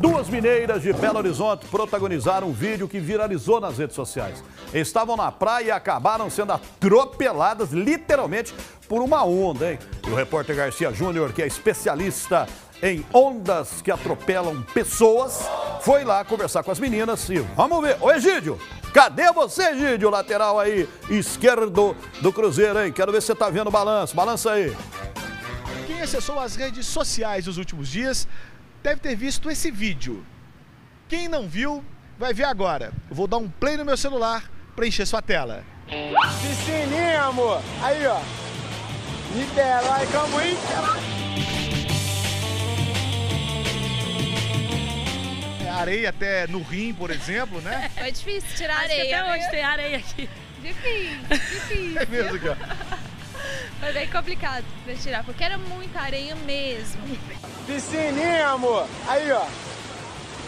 Duas mineiras de Belo Horizonte protagonizaram um vídeo que viralizou nas redes sociais. Estavam na praia e acabaram sendo atropeladas, literalmente, por uma onda, hein? E o repórter Garcia Júnior, que é especialista em ondas que atropelam pessoas, foi lá conversar com as meninas e vamos ver. Ô Egídio, cadê você, Egídio, lateral aí, esquerdo do Cruzeiro, hein? Quero ver se você tá vendo o balanço. Balança aí. Quem acessou as redes sociais nos últimos dias deve ter visto esse vídeo. Quem não viu, vai ver agora. Eu vou dar um play no meu celular para encher sua tela. Piscininha, amor. Aí, ó. Niterói, Cambuí. É areia até no rim, por exemplo, né? Foi difícil tirar Acho que areia. até hoje viu? tem areia aqui. Difícil, difícil. É mesmo, aqui, ó. Foi bem complicado pra tirar, porque era muita areia mesmo. Piscininha, amor. Aí, ó.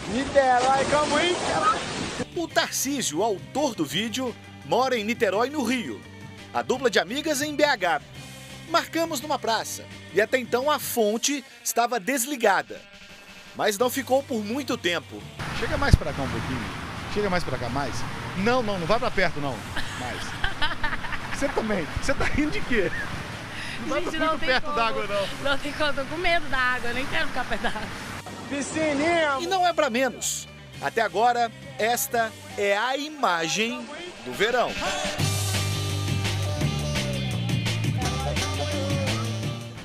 Niterói, Cambuí. O Tarcísio, autor do vídeo, mora em Niterói, no Rio. A dupla de amigas em BH. Marcamos numa praça e até então a fonte estava desligada. Mas não ficou por muito tempo. Chega mais pra cá um pouquinho. Chega mais pra cá, mais. Não, não, não vai pra perto, não. Mais. Você também. Você tá rindo de quê? Não Gente, não tem perto como. d'água, não. Não tem como, eu tô com medo da água, eu nem quero ficar perto da água. Piscininha, E não é para menos. Até agora, esta é a imagem do verão.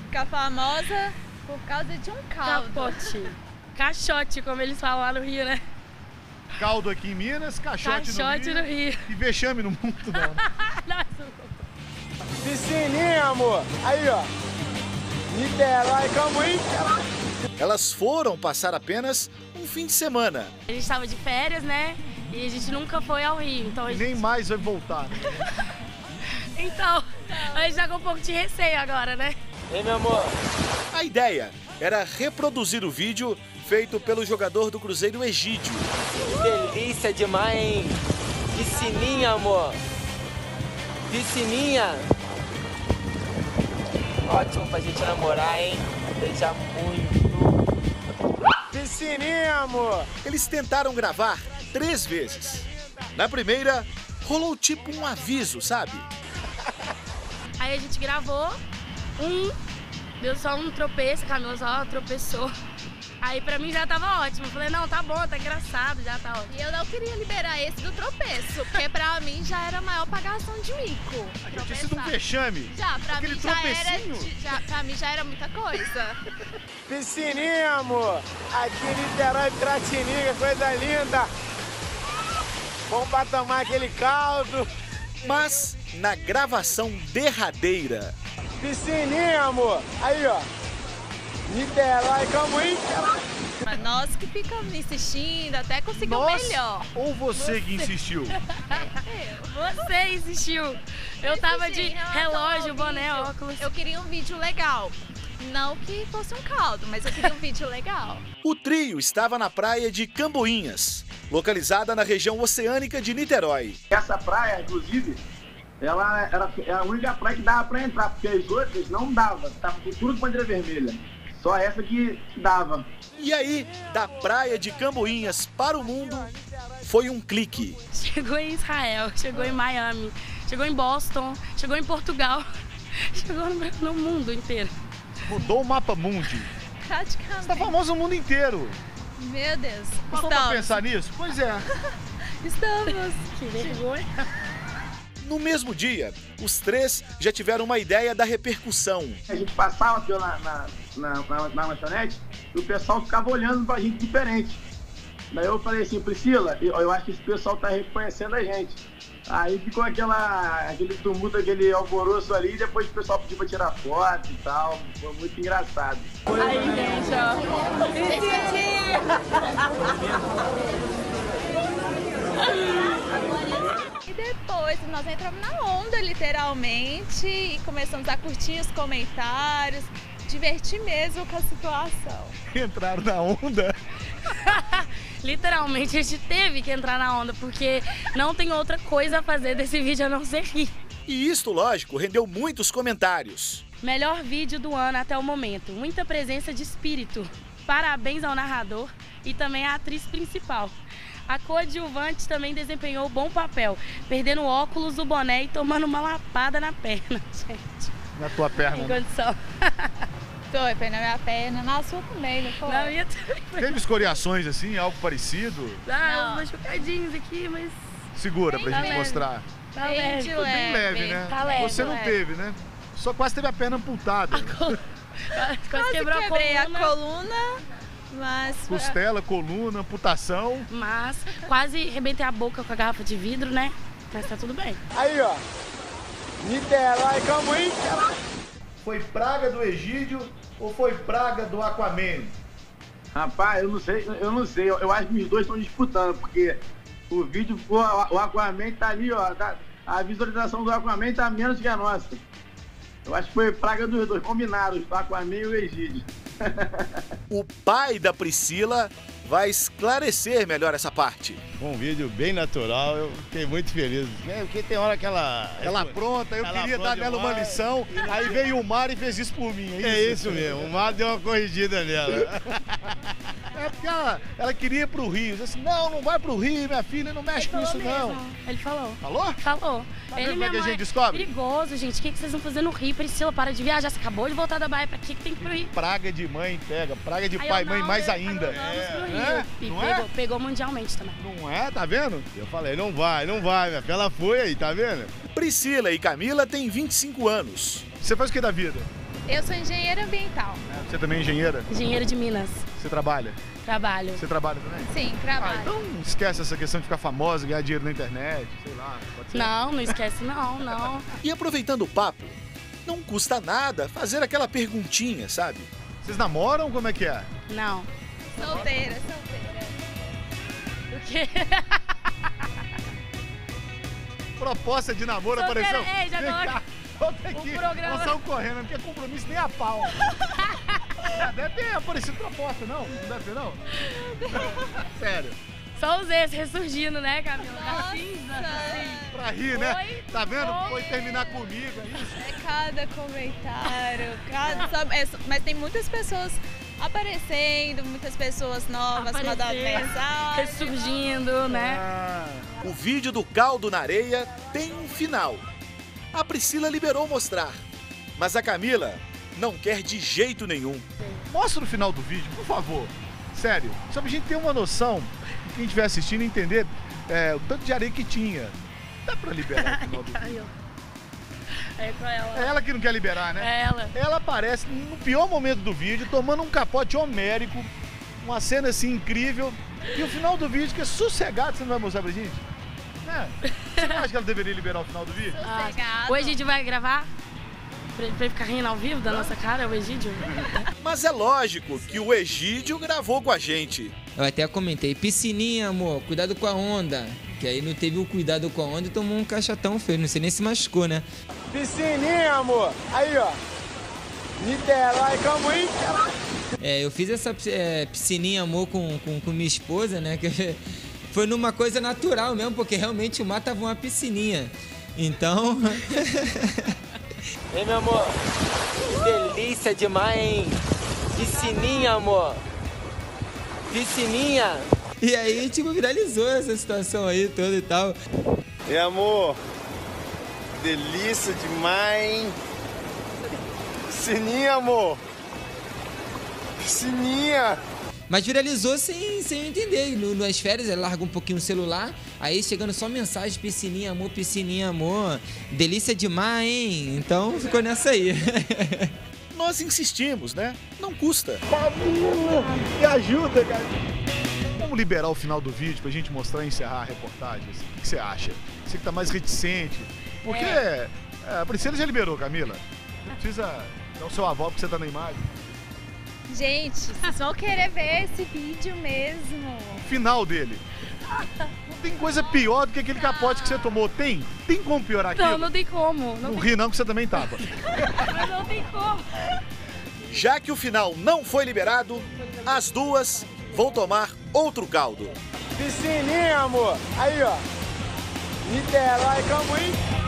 Ficar famosa por causa de um caldo. Capote. Caixote, como eles falam lá no Rio, né? Caldo aqui em Minas, caixote, Caixote no no Rio. Rio. E vexame no mundo, não. Amor. Aí, ó. Niterói, Cambuí. Elas foram passar apenas um fim de semana. a gente tava de férias, né? E a gente nunca foi ao Rio. Então, a gente... nem mais vai voltar. né? então a gente tá com um pouco de receio agora, né? Ei, meu amor. A ideia era reproduzir o vídeo feito pelo jogador do Cruzeiro Egídio. Delícia demais, hein? Piscininha, amor. Piscininha. Ótimo pra gente namorar, hein? Beijar muito. Piscininha, amor. Eles tentaram gravar três vezes. Na primeira, rolou tipo um aviso, sabe? Aí a gente gravou um, deu só um tropeço, a Camila só tropeçou. Aí pra mim já tava ótimo. Eu falei, não, tá bom, tá engraçado, já tá ótimo. E eu não queria liberar esse do tropeço, porque pra mim já era a maior pagação de mico. Tinha sido um vexame. Já, pra Aquele mim já era, tropecinho. já, pra mim já era muita coisa. Piscininha, amor. Aqui em Niterói, Piratininga, coisa linda. Vamos pra tomar aquele caldo. Mas na gravação derradeira, Piscininha, amor. Aí, ó. Niterói, Cambuí. Mas nós que ficamos insistindo até conseguir o melhor. ou você que insistiu? Você insistiu. Eu tava de relógio, boné, vídeo. óculos. Eu queria um vídeo legal. Não que fosse um caldo, mas eu queria um vídeo legal. o trio estava na praia de Camboinhas, localizada na região oceânica de Niterói. Essa praia, inclusive, ela era, era a única praia que dava pra entrar, porque as outras não dava, tava com tudo com bandeira vermelha. Só essa que dava. E aí, da praia de Camboinhas para o mundo, foi um clique. Chegou em Israel, chegou em Miami, chegou em Boston, chegou em Portugal, chegou no, mundo inteiro. Mudou o mapa mundi. Praticamente. Você tá famoso no mundo inteiro. Meu Deus. Estamos. pensar nisso? Pois é. Estamos. Que vergonha. No mesmo dia, os três já tiveram uma ideia da repercussão. A gente passava aqui na, na, na, na, na lanchonete e o pessoal ficava olhando pra gente diferente. Daí eu falei assim, Priscila, eu, eu acho que esse pessoal tá reconhecendo a gente. Aí ficou aquela, aquele tumulto, aquele alvoroço ali, e depois o pessoal pediu pra tirar foto e tal. Foi muito engraçado. Aí, gente, ó. E depois nós entramos na onda, literalmente, e começamos a curtir os comentários, divertir mesmo com a situação. Entraram na onda. Literalmente a gente teve que entrar na onda, porque não tem outra coisa a fazer desse vídeo a não ser rir. E isto, lógico, rendeu muitos comentários. Melhor vídeo do ano até o momento. Muita presença de espírito. parabéns ao narrador e também à atriz principal. A coadjuvante também desempenhou bom papel, perdendo óculos, o boné e tomando uma lapada na perna, gente. Na tua perna. Em né? Foi, foi na minha perna, na sua também, não foi? Na minha também. Teve escoriações assim, algo parecido? Ah, Não. uns machucadinhos aqui, mas Segura pra Tá gente leve. mostrar. tá Bem leve. Foi bem leve, Leve. né? Tá leve, Você não leve. teve, né? Só quase teve a perna amputada. Quase Quase quebrou a coluna. a coluna, mas... Costela, coluna, amputação. Mas quase arrebentei a boca com a garrafa de vidro, né? Mas tá tudo bem. Aí, ó. Niterói, Cambuí. Foi praga do Egídio ou foi praga do Aquaman? Rapaz, eu não sei, eu não sei. Eu, acho que os dois estão disputando, porque o vídeo, o, o Aquaman tá ali, ó. tá- a visualização do Aquaman tá menos que a nossa. Eu acho que foi praga dos dois, combinados, o Aquaman e o Egídio. O pai da Priscila vai esclarecer melhor essa parte. Um vídeo bem natural, eu fiquei muito feliz. É, porque tem hora que ela. Ela pronta, eu Ela queria dar nela uma lição, aí veio o Mar e fez isso por mim. É isso mesmo, o Mar deu uma corrigida nela. É porque ela, ela queria ir pro Rio. Eu disse assim, não, não vai pro Rio, minha filha, não mexe com isso falou não. mesmo. Ele falou. Falou? Falou. Tá Ele como é minha que a gente descobre? Perigoso, gente. O que, que vocês vão fazer no Rio? Priscila, para de viajar. Você acabou de voltar da Bahia. Pra que, que tem que ir pro Rio? Praga de mãe pega, praga de Aí pai e eu, mãe não, mais ainda. Vamos pro Rio. É? E Não pegou, é? pegou mundialmente também. Não é, tá vendo? Eu falei, não vai, não vai, minha filha. Ela foi aí, tá vendo? Priscila e Camila têm 25 anos. Você faz o que da vida? Eu sou engenheira ambiental. Você também é engenheira? Engenheiro de Minas. Você trabalha? Trabalho. Você trabalha também? Sim, Ah, trabalho. então esquece essa questão de ficar famosa, ganhar dinheiro na internet, sei lá. Pode ser? Não, não esquece não, não. E aproveitando o papo, não custa nada fazer aquela perguntinha, sabe? Vocês namoram? Como é que é? Não. Solteira, solteira. O quê? Proposta de namoro Solteira, apareceu. ei, já Vem coloca- cá, Volta aqui. programa- Nós estamos correndo, não tem compromisso nem a pau. É, deve ter aparecido proposta, não? Não deve ter, não? Sério. Só os ex ressurgindo, né, Camila? Da cinza. Nossa, Pra rir, né? Foi, Tá vendo? foi. Foi terminar comigo, é isso? é cada comentário, cada... sabe, é, mas tem muitas pessoas aparecendo, muitas pessoas novas mandando mensagem. Ressurgindo, né? Ah, O vídeo do caldo na areia tem um final. A Priscila liberou mostrar, mas a Camila não quer de jeito nenhum. mostra o final do vídeo, por favor. Sério, só pra gente ter uma noção, quem estiver assistindo entender é, o tanto de areia que tinha. Dá pra liberar o final do vídeo? Aí, ó. É com ela. É ela que não quer liberar, né? É ela. Ela aparece no pior momento do vídeo, tomando um capote homérico, uma cena assim incrível. E o final do vídeo, que é sossegado, você não vai mostrar pra gente? Né? Você não acha que ela deveria liberar o final do vídeo? Ah, Sossegado. o Egídio vai gravar? Pra, pra ele ficar rindo ao vivo da nossa cara, o Egídio? Mas é lógico que o Egídio gravou com a gente. Eu até comentei, piscininha, amor, cuidado com a onda. Que aí não teve o cuidado com a onda e tomou um caixotão feio, não sei nem se machucou, né? Piscininha, amor. Aí, ó. Niterói, Cambuí. É, eu fiz essa é, piscininha, amor, com, com, com minha esposa, né? Que foi numa coisa natural mesmo, porque realmente o mar tava uma piscininha. Então, Ei, meu amor. Que delícia demais, hein? Piscininha, amor. Piscininha. e aí, tipo, viralizou essa situação aí toda e tal. E amor, delícia demais, hein? Sininha, amor. Sininha. Mas viralizou sem, sem eu entender. No, nas férias, ela larga um pouquinho o celular, aí chegando só mensagem, piscininha, amor, piscininha, amor. Delícia demais, hein? Então ficou nessa aí. Nós insistimos, né? Não custa. Me ajuda, cara. Vamos liberar o final do vídeo pra gente mostrar e encerrar a reportagem? assim? O que você acha? Você que tá mais reticente. Porque é, a Priscila já liberou, Camila. Não precisa dar o seu avó porque você tá na imagem. Gente, vocês vão querer ver esse vídeo mesmo. O final dele. Não tem coisa pior do que aquele capote que você tomou. Tem? Tem como piorar aquilo? Não, não tem como. Não, Não tem, ri não, que você também tava. não tem como. Já que o final não foi liberado, as duas vão tomar outro caldo. Piscininha, amor. Aí, ó. Niterói, Cambuí.